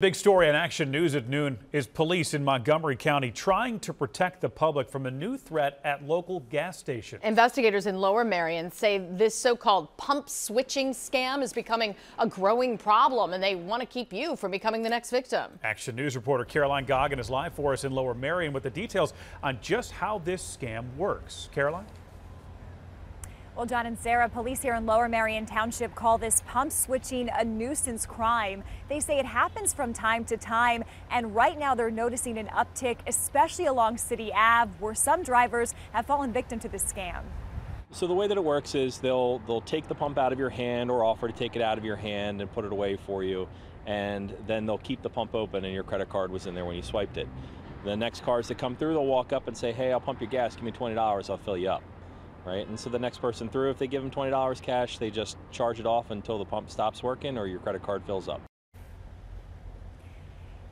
Big story on Action News at noon is police in Montgomery County trying to protect the public from a new threat at local gas stations. Investigators in Lower Merion say this so-called pump switching scam is becoming a growing problem and they want to keep you from becoming the next victim. Action News reporter Caroline Goggin is live for us in Lower Merion with the details on just how this scam works. Caroline? Well, John and Sarah, police here in Lower Merion Township call this pump switching a nuisance crime. They say it happens from time to time, and right now they're noticing an uptick, especially along City Ave, where some drivers have fallen victim to this scam. So the way that it works is they'll they'll take the pump out of your hand or offer to take it out of your hand and put it away for you, and then they'll keep the pump open and your credit card was in there when you swiped it. The next cars that come through, they'll walk up and say, "Hey, I'll pump your gas. Give me twenty dollars. I'll fill you up." Right? And so the next person through, if they give them $20 cash, they just charge it off until the pump stops working or your credit card fills up.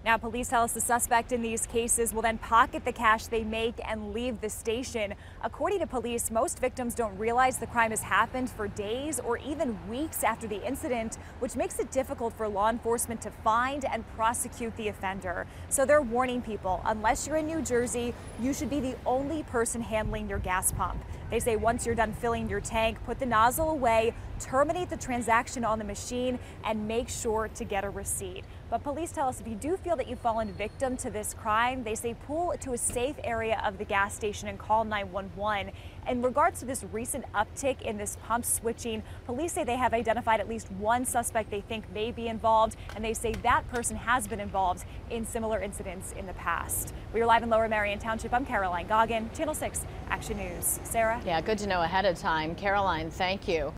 Now, police tell us the suspect in these cases will then pocket the cash they make and leave the station. According to police, most victims don't realize the crime has happened for days or even weeks after the incident, which makes it difficult for law enforcement to find and prosecute the offender. So they're warning people, unless you're in New Jersey, you should be the only person handling your gas pump. They say once you're done filling your tank, put the nozzle away, terminate the transaction on the machine, and make sure to get a receipt. But police tell us if you do feel that you've fallen victim to this crime, they say pull to a safe area of the gas station and call 911. In regards to this recent uptick in this pump switching, police say they have identified at least one suspect they think may be involved, and they say that person has been involved in similar incidents in the past. We are live in Lower Merion Township. I'm Caroline Goggin, Channel 6 Action News. Sarah? Yeah, good to know ahead of time. Caroline, thank you.